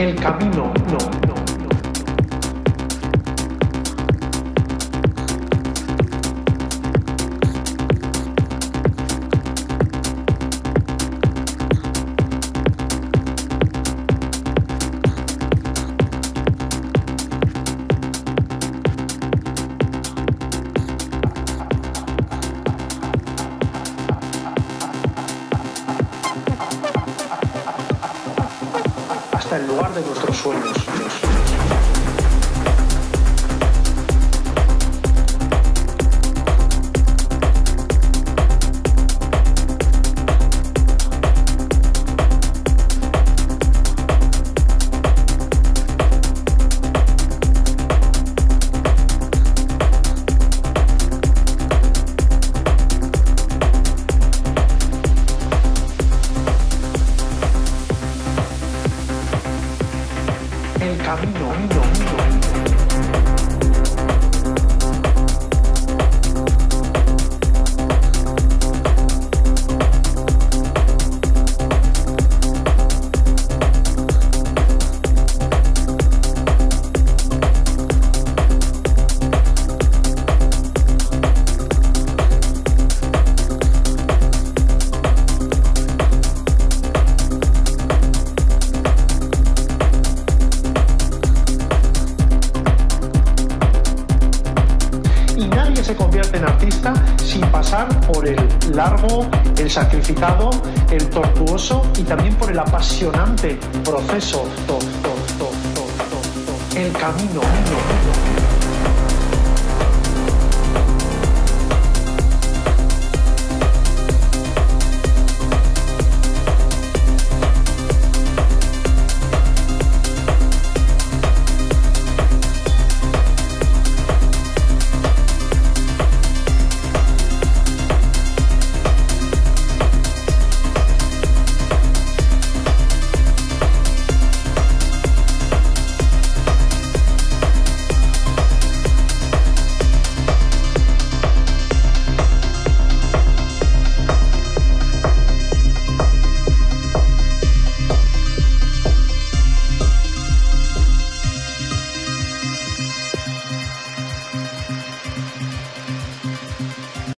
El camino, no, hasta el lugar de nuestros sueños. El camino, no, no. Se convierte en artista sin pasar por el largo, el sacrificado, el tortuoso y también por el apasionante proceso, el camino.